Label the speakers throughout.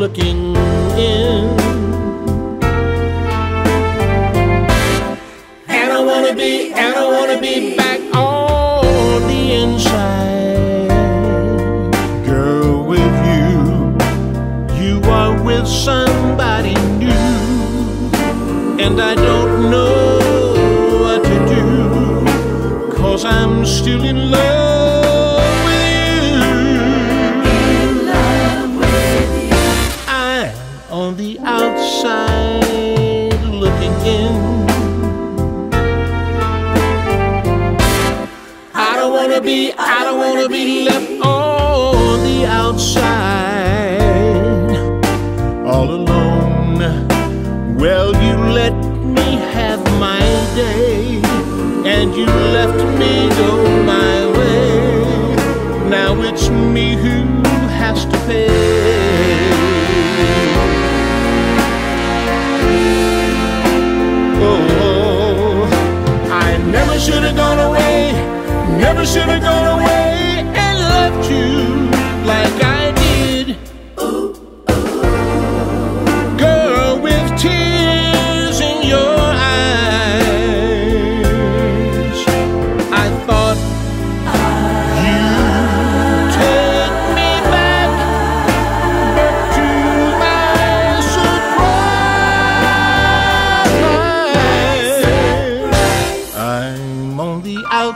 Speaker 1: looking in. And I wanna be, and I wanna be back on the inside. Girl, with you, you are with somebody new. And I don't know what to do, cause I'm still in love outside looking in. I don't wanna be, I don't wanna be left on the outside all alone. Well, you let me have my day, and you left me go my way. Now it's me who has to pay. Should have gone away, never should have gone away and left you like I did. Girl with tears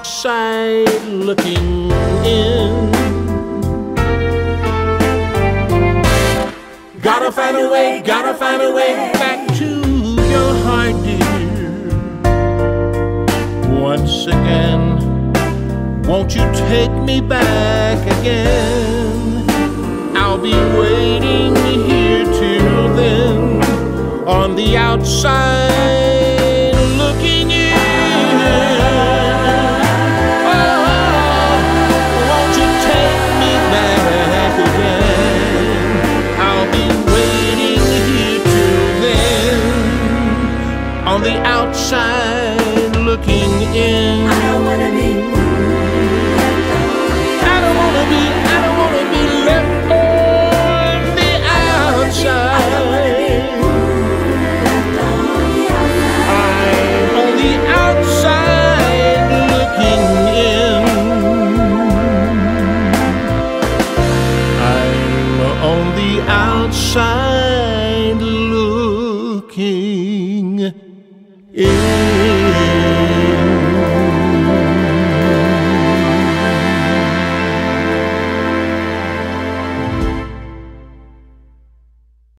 Speaker 1: outside looking in. Gotta find a way, gotta find a way back to your heart, dear. Once again, won't you take me back again? I'll be waiting here till then on the outside the outside looking in.
Speaker 2: I don't wanna be
Speaker 1: I don't wanna be, I don't wanna be left on the outside. I'm on the outside looking in. I'm on the outside looking yeah.